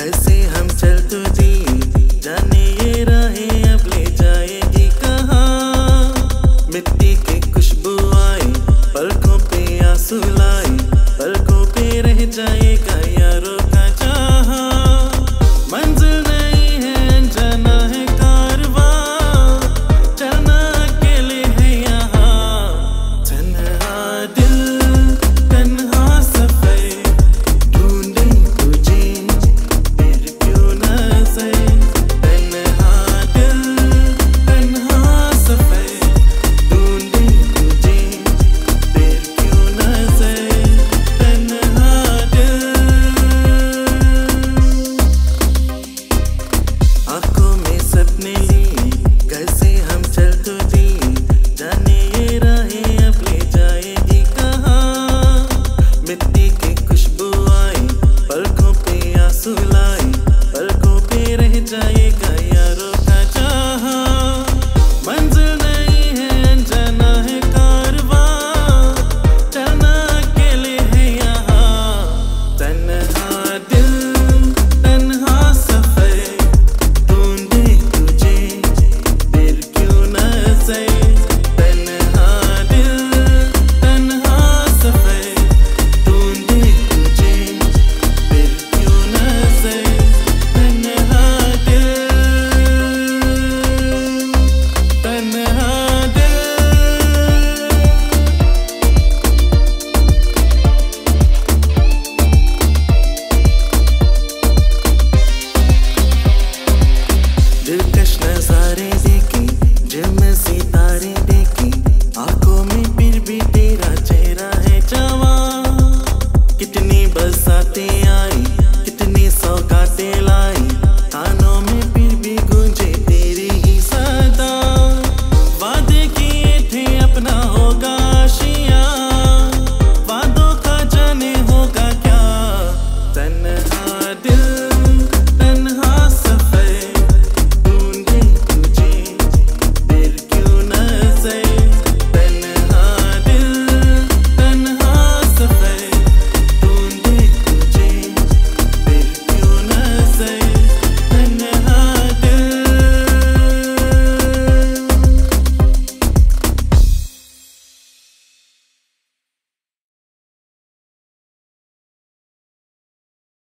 कैसे हम चल तुझे जाने ये राहें अब ले जाएगी कहा? मिट्टी की खुशबू आई पलकों पे आँसू लाए, पलकों पे रह जाए Czy też na